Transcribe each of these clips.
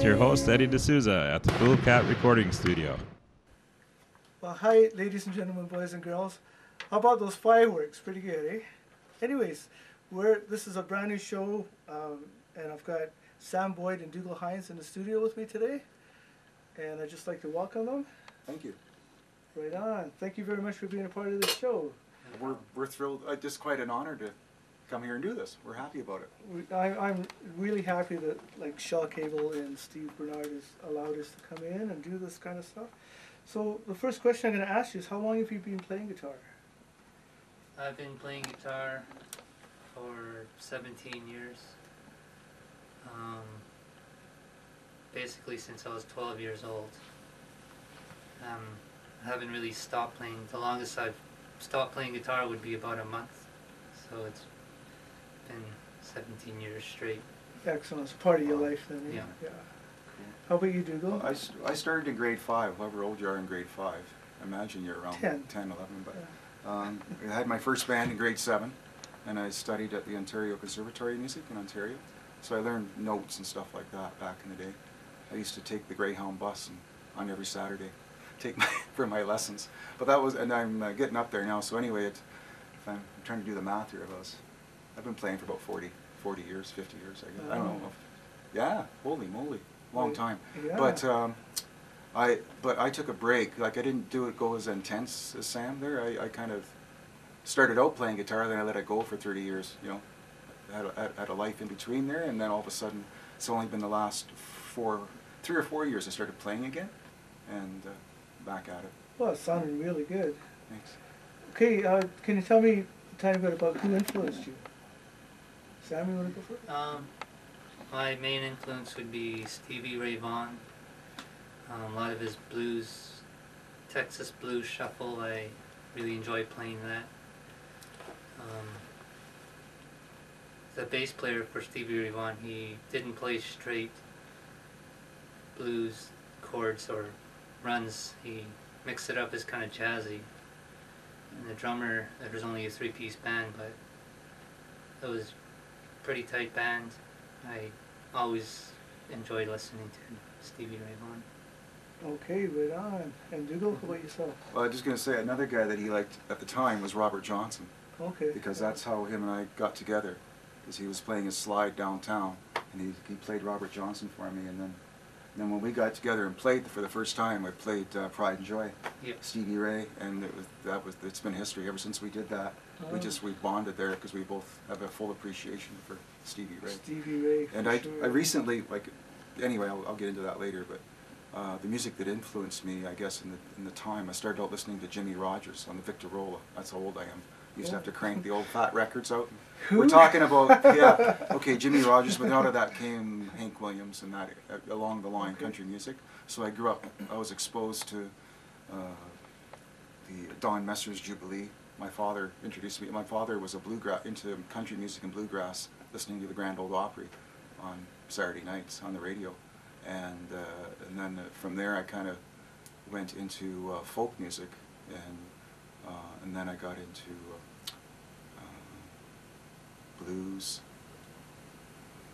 with your host Eddie D'Souza at the Cool Cat Recording Studio. Well, hi, ladies and gentlemen, boys and girls. How about those fireworks? Pretty good, eh? Anyways, we're this is a brand new show, um, and I've got Sam Boyd and Dougal Hines in the studio with me today, and I'd just like to welcome them. Thank you. Right on. Thank you very much for being a part of the show. We're, we're thrilled. Uh, just quite an honor to come here and do this. We're happy about it. We, I, I'm really happy that like Shaw Cable and Steve Bernard has allowed us to come in and do this kind of stuff. So the first question I'm going to ask you is, how long have you been playing guitar? I've been playing guitar for 17 years. Um, basically since I was 12 years old. Um, I haven't really stopped playing. The longest I've stopped playing guitar would be about a month. So it's been 17 years straight. Excellent. It's part of your life then. eh? Yeah. yeah. How about you, Dougal? Well, I, st- I started in grade five, however old you are in grade five. I imagine you're around Ten. 10 11. But um, I had my first band in grade seven, and I studied at the Ontario Conservatory of Music in Ontario. So I learned notes and stuff like that back in the day. I used to take the Greyhound bus and, on every Saturday, take my, for my lessons. But that was, and I'm uh, getting up there now. So anyway, it, if I'm, I'm trying to do the math here. I was, I've been playing for about 40, 40 years, 50 years. I guess. I don't know. If, yeah, holy moly, long time. yeah. But um, I, but I took a break. Like I didn't do it go as intense as Sam there. I, I kind of started out playing guitar, then I let it go for 30 years. You know, had a, had- had a life in between there, and then all of a sudden, it's only been the last four, three or four years I started playing again, and uh, back at it. Well, it's sounding really good. Thanks. Okay, uh, can you tell me a tiny bit about who influenced you? Sam, you want to go first? Um, my main influence would be Stevie Ray Vaughan. Um, a lot of his blues, Texas blues shuffle. I really enjoy playing that. Um, the bass player for Stevie Ray Vaughan, he didn't play straight blues chords or runs. He mixed it up as kind of jazzy. And the drummer, it was only a three-piece band, but it was pretty tight band. I always enjoyed listening to Stevie Ray Vaughan. Okay, right on. And Dougal, how about yourself? Well, I'm just going to say another guy that he liked at the time was Robert Johnson. Okay. because that's how him and I got together. Because he was playing his slide downtown, and he, he played Robert Johnson for me, and then and then when we got together and played for the first time, I played uh, Pride and Joy, Yep. Stevie Ray, and it was that was it's been history ever since we did that. We just we bonded there because we both have a full appreciation for Stevie Ray. Stevie Ray. And I, sure. I recently, like, anyway, I'll, I'll get into that later, but uh, the music that influenced me, I guess, in the, in the time, I started out listening to Jimmie Rodgers on the Victorola. That's how old I am. Used to have to crank the old fat records out. Who? We're talking about, yeah, okay, Jimmie Rodgers, but out of that came Hank Williams and that, uh, along the line, Okay. country music. So I grew up, I was exposed to uh, the Don Messer's Jubilee. My father introduced me. My father was a bluegrass into country music and bluegrass, listening to the Grand Old Opry on Saturday nights on the radio, and uh, and then uh, from there I kind of went into uh, folk music, and uh, and then I got into uh, uh, blues.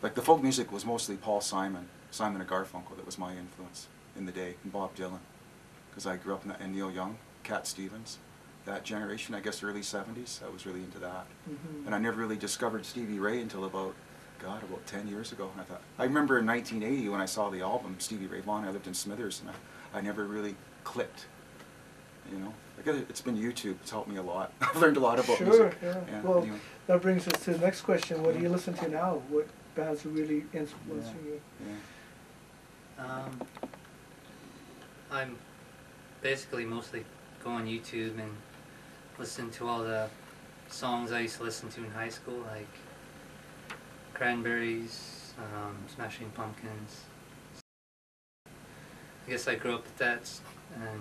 Like the folk music was mostly Paul Simon, Simon and Garfunkel. That was my influence in the day, and Bob Dylan, because I grew up in that, and Neil Young, Cat Stevens, that generation. I guess early '70s. I was really into that, Mhm. and I never really discovered Stevie Ray until about, God, about 10 years ago. And I thought, I remember in 1980 when I saw the album Stevie Ray Vaughan. I lived in Smithers, and I, I never really clicked. You know, I guess it's been YouTube. It's helped me a lot. I've learned a lot about Sure, music. yeah. Well, anyway. that brings us to the next question. What do you listen to now? What bands are really influencing you? yeah. Um, I'm basically mostly go on YouTube and listen to all the songs I used to listen to in high school, like Cranberries, um, Smashing Pumpkins. I guess I grew up with that, and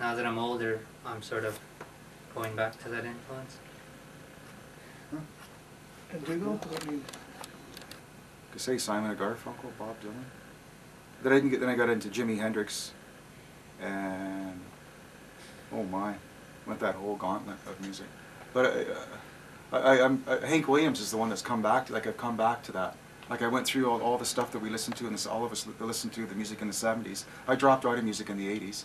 now that I'm older, I'm sort of going back to that influence. And Dougal, what do you? Could say Simon and Garfunkel, Bob Dylan. Then I didn't get. Then I got into Jimi Hendrix, and oh my, went that whole gauntlet of music. But uh, I, I, I'm uh, Hank Williams is the one that's come back. To, like I've come back to that. Like I went through all, all the stuff that we listened to, and this, all of us listened to the music in the '70s. I dropped out of music in the '80s,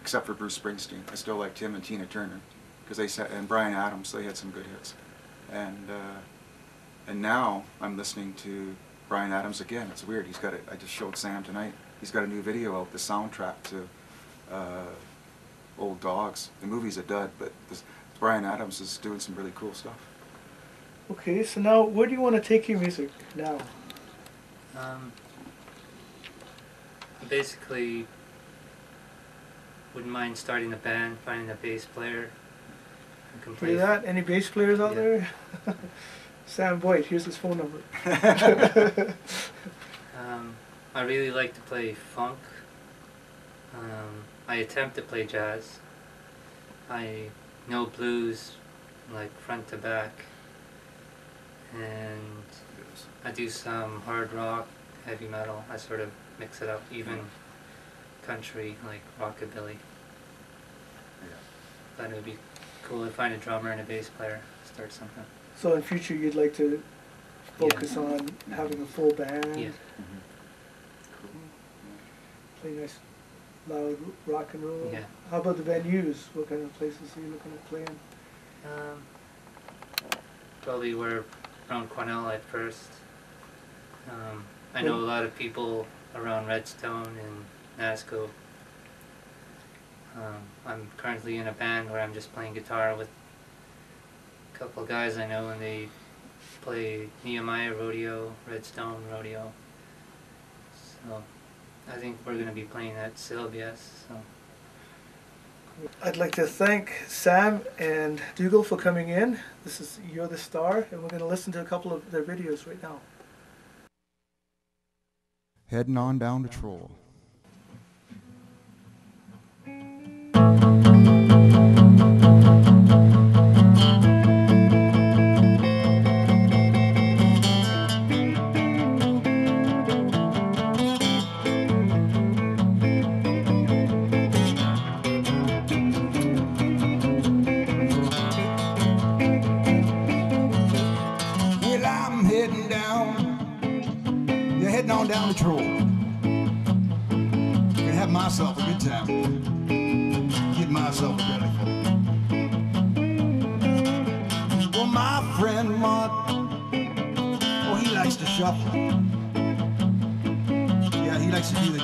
except for Bruce Springsteen. I still liked him and Tina Turner, because they said, and Bryan Adams. They had some good hits, and uh, and now I'm listening to Bryan Adams again. It's weird. He's got. A, I just showed Sam tonight. He's got a new video out, the soundtrack to uh, Old Dogs. The movie's a dud, but this, Bryan Adams is doing some really cool stuff. Okay, so now where do you want to take your music now? Um, basically, wouldn't mind starting a band, finding a bass player can play. That? Any bass players out Yeah. there? Sam Boyd, here's his phone number. Um, I really like to play funk. Um, I attempt to play jazz. I know blues like front to back. And I do some hard rock, heavy metal. I sort of mix it up, even country like rockabilly. Yeah. But it would be cool to find a drummer and a bass player, start something. So in future you'd like to Yeah. focus on having a full band, Yeah. Mm-hmm. play nice loud rock and roll. Yeah. How about the venues? What kind of places are you looking at playing? Um, probably were around Quesnel at first. Um, I know a lot of people around Redstone and Nazko. Um, I'm currently in a band where I'm just playing guitar with a couple of guys I know, and they play Nemiah Rodeo, Redstone Rodeo. So I think we're going to be playing at Sylvia's. So I'd like to thank Sam and Dougal for coming in. This is You're the Star, and we're going to listen to a couple of their videos right now. Heading on down to Troll.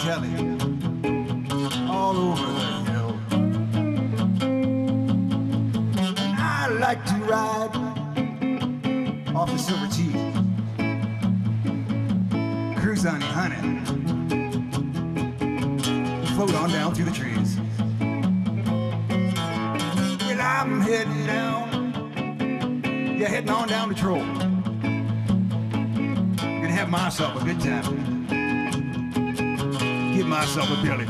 To the. All over the hill. I like to ride off the silver teeth. Cruise on you, honey. Float on down through the trees. Well, I'm heading down. Yeah, heading on down the Troll. Gonna have myself a good time. Get myself a belly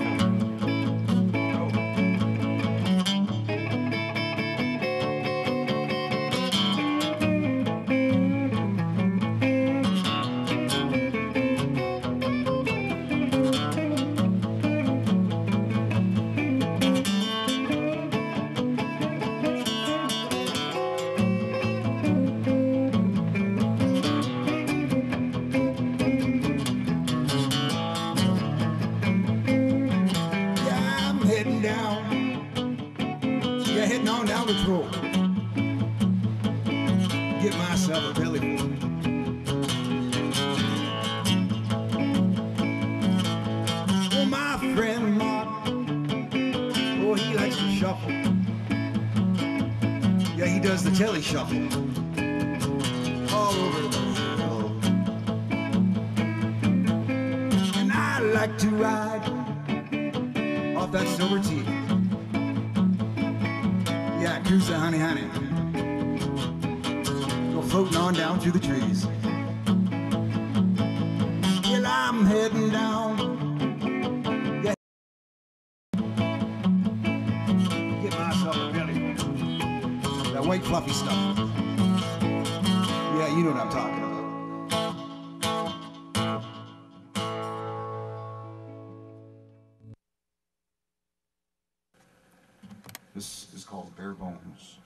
shuffle. Yeah, he does the telly shuffle. All over the world. And I like to ride off that silver tee. Yeah, cruise the honey, honey. Go floating on down through the trees. White fluffy stuff. Yeah, you know what I'm talking about. This is called Bare Bones.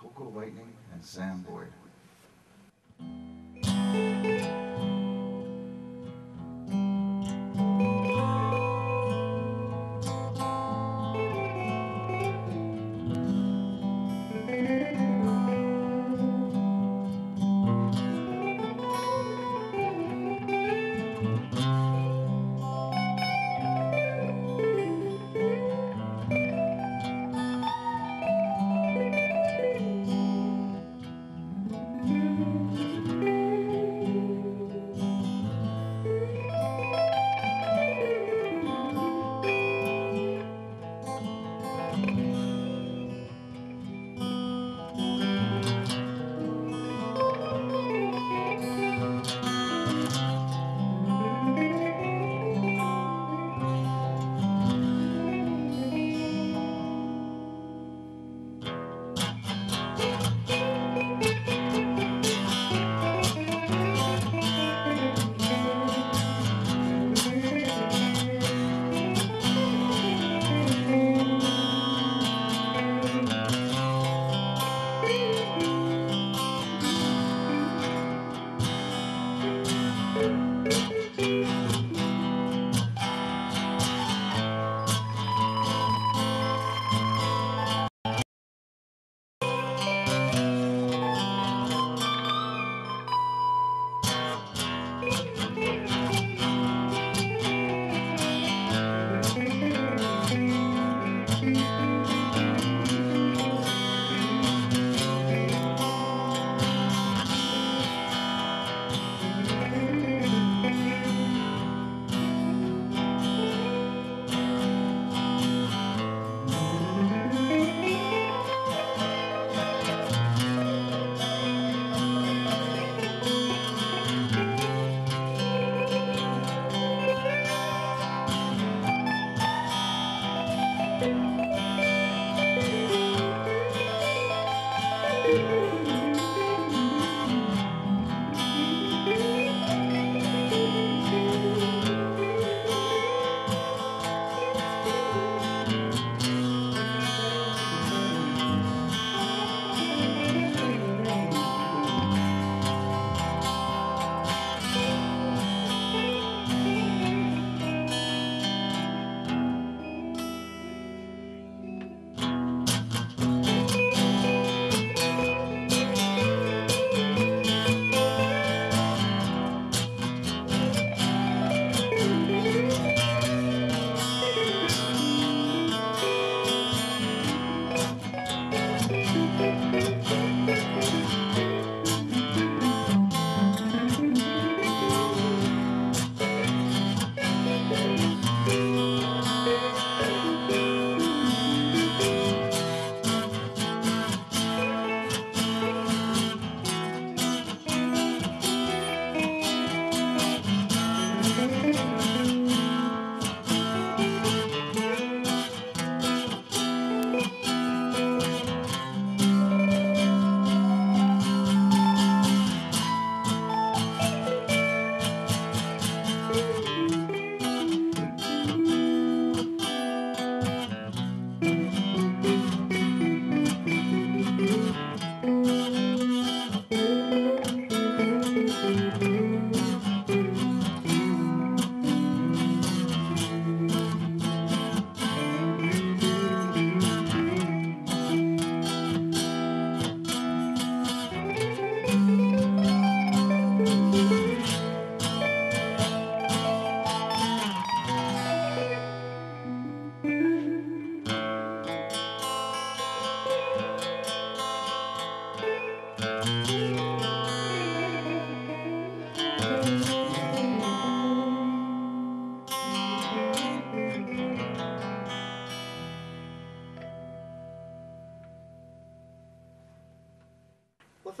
Coco Lightning and Sam Boyd.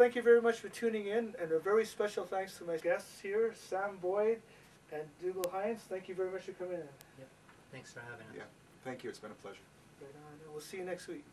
Thank you very much for tuning in, and a very special thanks to my guests here, Sam Boyd and Dougal Hines. Thank you very much for coming in. Yep. Thanks for having us. Yeah. Thank you. It's been a pleasure. Right on. We'll see you next week.